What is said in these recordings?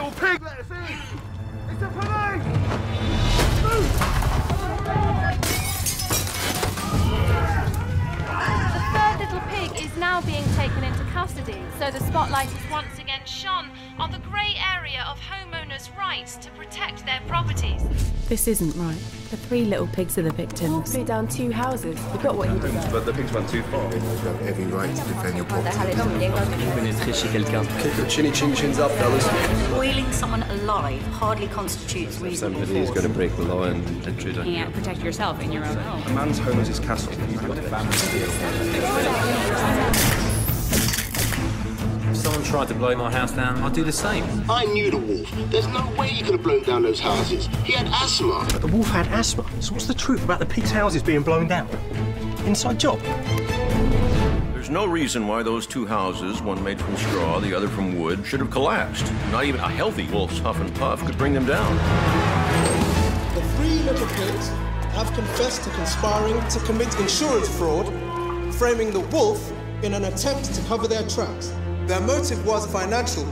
little pig let us in! It's the police! The third little pig is now being taken into custody, so the spotlight is once again shone on the grey area of homeowners' rights to protect their properties. This isn't right. The three little pigs are the victims. Blew down two houses. You got what you deserve. But the pigs went too far. You have every right to defend your property. Keep your chinny chin chins up, fellas. Boiling someone alive hardly constitutes reasonable Somebody is going to break the law and intrude on you. can't protect yourself in your own home. A man's home is his castle. If tried to blow my house down, I'd do the same. I knew the wolf. There's no way he could have blown down those houses. He had asthma. But the wolf had asthma. So what's the truth about the pig's houses being blown down? Inside job. There's no reason why those two houses, one made from straw, the other from wood, should have collapsed. Not even a healthy wolf's huff and puff could bring them down. The three little pigs have confessed to conspiring to commit insurance fraud, framing the wolf in an attempt to cover their tracks. Their motive was financial,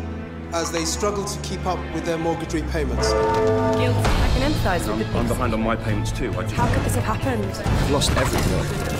as they struggled to keep up with their mortgage repayments. Guilt. I can empathise with the I'm behind on my payments too. I just How could this have happened? I've lost everything.